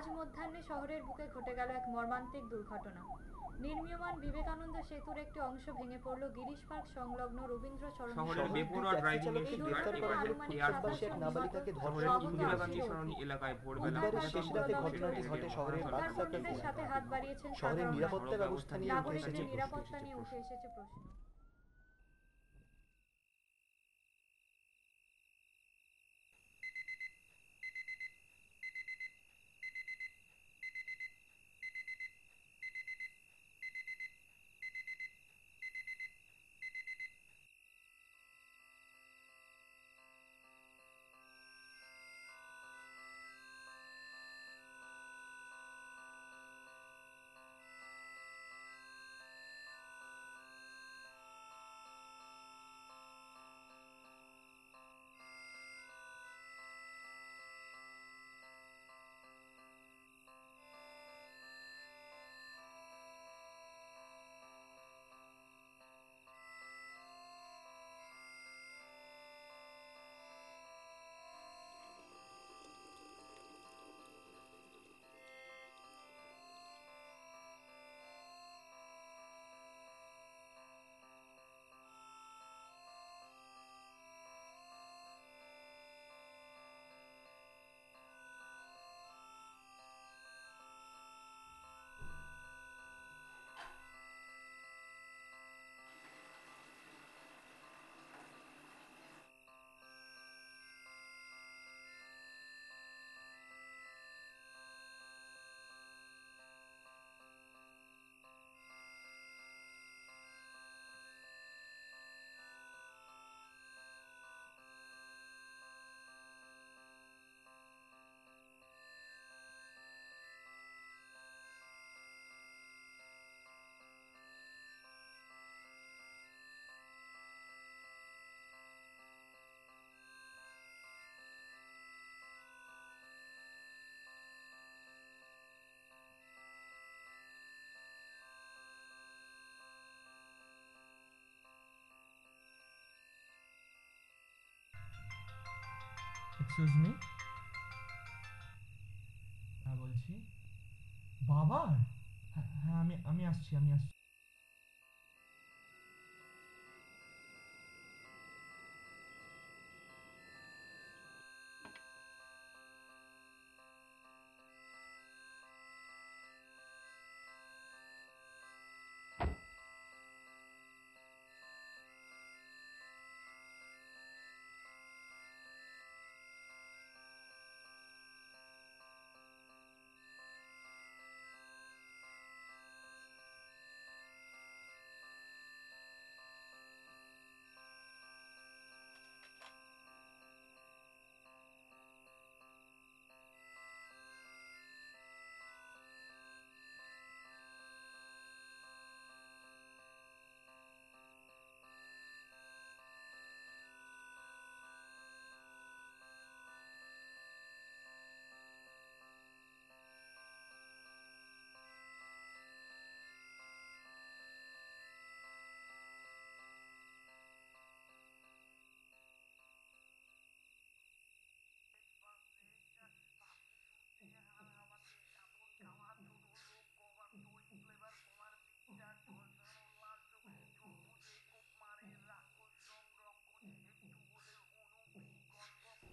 আজ মধ্যাহ্নে শহরের বুকে ঘটে গেল এক মর্মান্তিক দুর্ঘটনা। নির্মীয়মান বিবেকানন্দ সেতুর একটি অংশ ভেঙে পড়ল গিরিশ পার্ক সংলগ্ন রবীন্দ্র সরণি শহরের সড়ক। বেপরোয়া ড্রাইভিং এর এই শিকার দুর্ঘটনায় এক্সকিউজ মি হ্যাঁ বলছি। বাবার? হ্যাঁ হ্যাঁ আমি আমি আসছি আমি আসছি।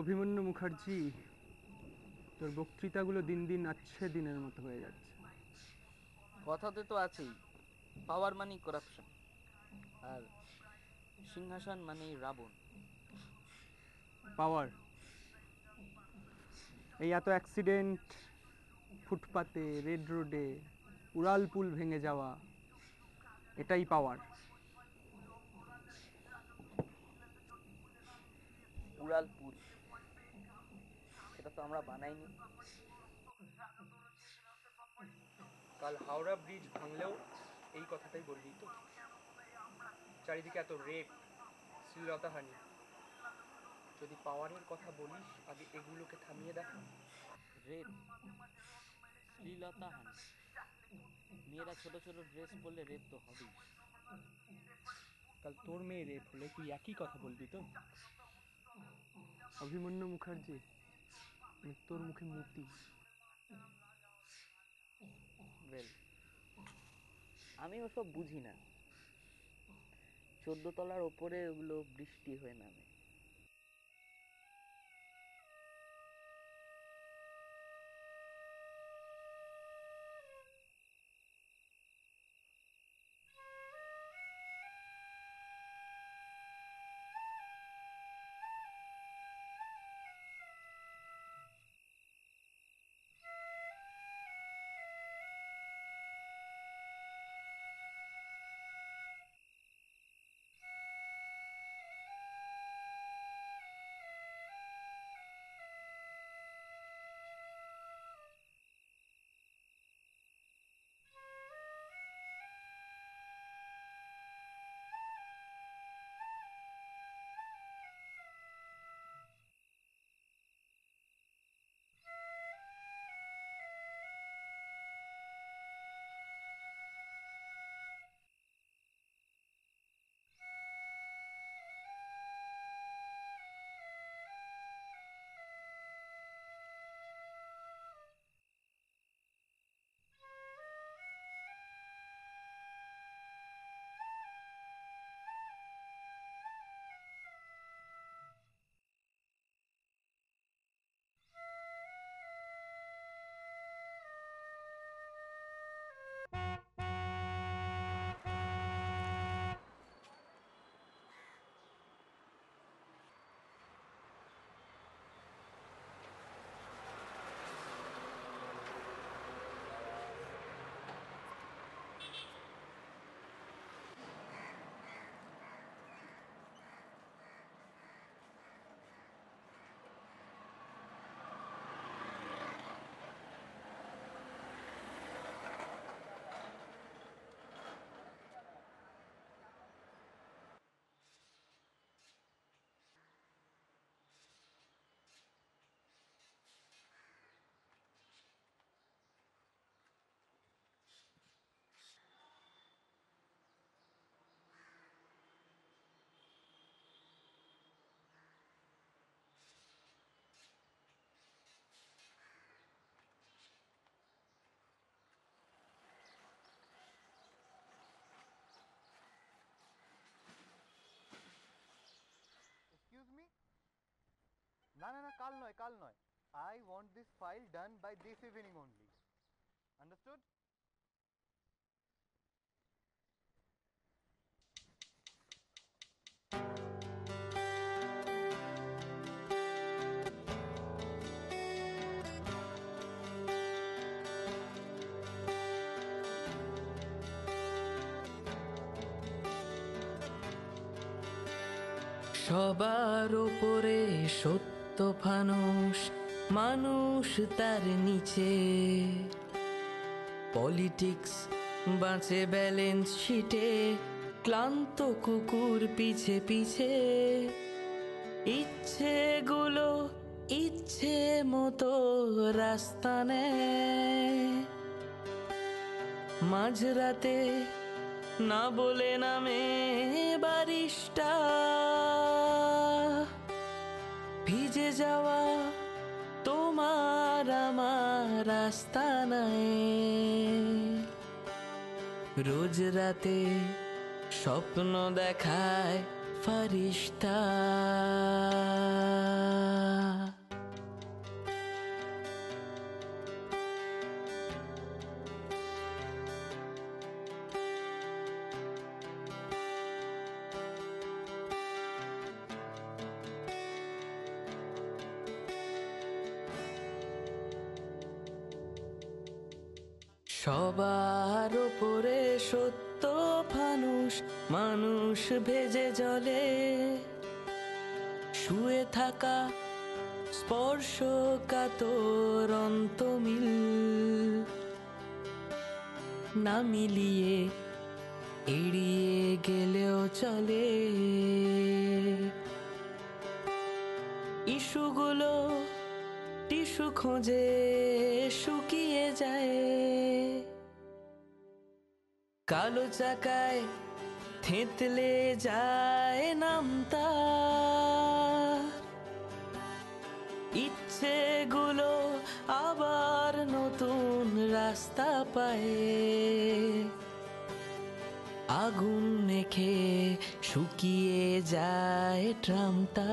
অভিমন্যু মুখার্জি তোর বক্তৃতাগুলো দিন দিন আচ্ছে দিনের মতো হয়ে যাচ্ছে। কথাতে তো আছেই পাওয়ার মানেই করাপশন আর সিংহাসন মানেই রাবণ। পাওয়ার এই এত অ্যাক্সিডেন্ট ফুটপাতে রেড রোডে উড়াল পুল ভেঙে যাওয়া এটাই পাওয়ার উড়াল পুল তো আমরা বানাইনি। কাল হাওড়া ব্রিজ ভাঙলেও এই কথাটাই বললি তো। চারিদিকে এত রেপ শ্লীলতাহানি যদি পাওয়ারের কথা বলিস আগে এগুলোকে থামিয়ে দেখা। রেপ শ্লীলতা হানি মেয়েরা ছোট ছোট ড্রেস পরলে রেপ তো হবেই। কাল তোর মেয়ে রেপ হলে তুই একই কথা বলবি তো। অভিমন্যু মুখার্জি মৃত্যুর মুখে মূর্তি। বেল আমি ওসব বুঝি না। চোদ্দ তলার ওপরে ওগুলো বৃষ্টি হয়ে নামে। কাল নয় কাল নয়। I want this file done by this evening only understood সবার উপরে সত্য ফানুষ, মানুষ তার নিচে। পলিটিক্স বাঁচে ব্যালেন্স শিটে, ক্লান্ত কুকুর পিছে পিছে। ইচ্ছেগুলো ইচ্ছে মতো রাস্তা মাঝরাতে না বলে নামে বারিশটা। যাওয়া তোমার আমার রাস্তা নাই। রোজ রাতে স্বপ্ন দেখায় ফারিস্তা। সবার ওপরে সত্য ফানুষ, মানুষ ভেজে জলে। শুয়ে থাকা স্পর্শ কাতর অন্তমিল, না মিলিয়ে এড়িয়ে গেলেও চলে। ইস্যুগুলো টিস্যু খোঁজে শুকিয়ে যায়। কালো চাকায় থেতলে যায় নামতা ইচ্ছেগুলো আবার নতুন রাস্তা পায়ে। আগুন মেখে শুকিয়ে যায় ট্রামটা